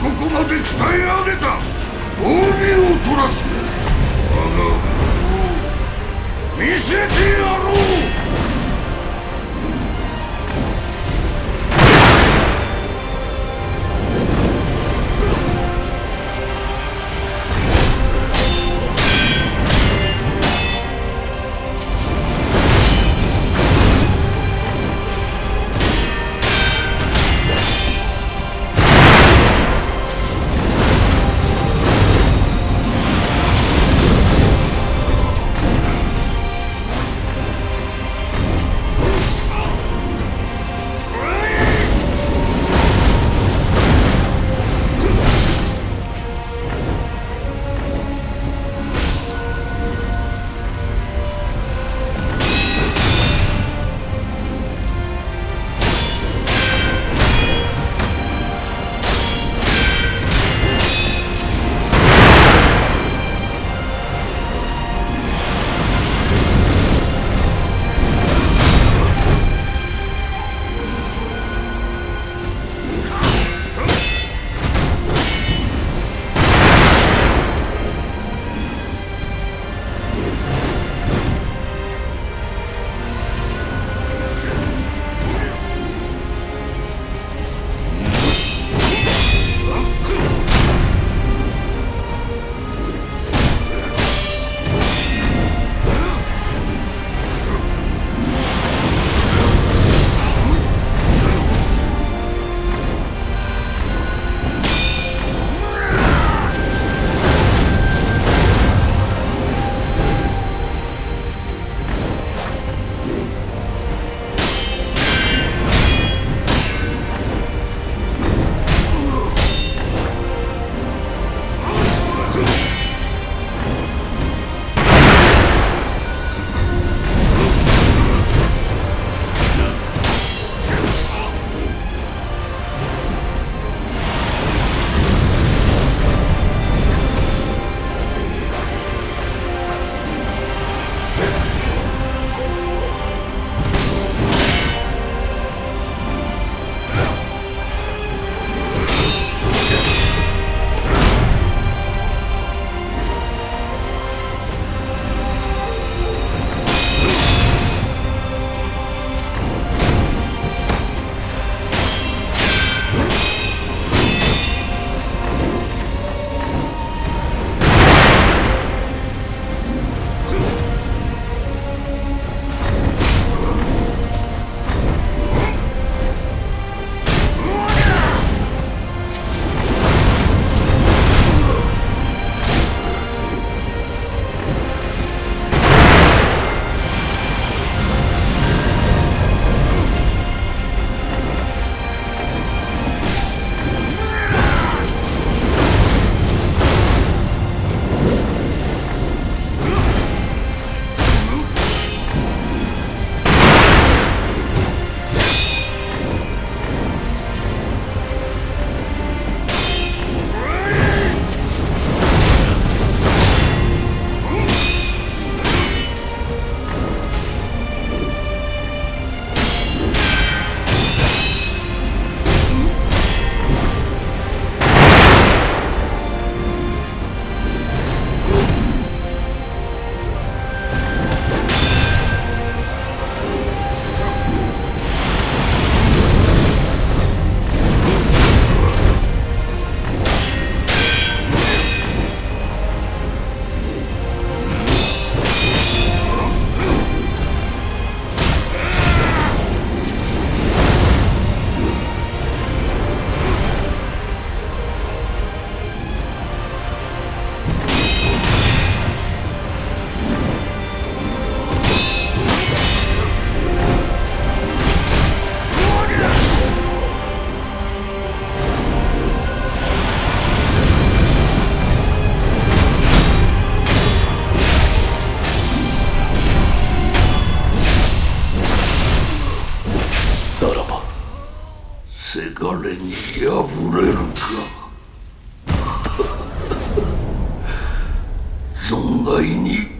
ここまで鍛え上げた。褒美を取らず我が福を見せてやろう。さらばせがれに破れるか。存外に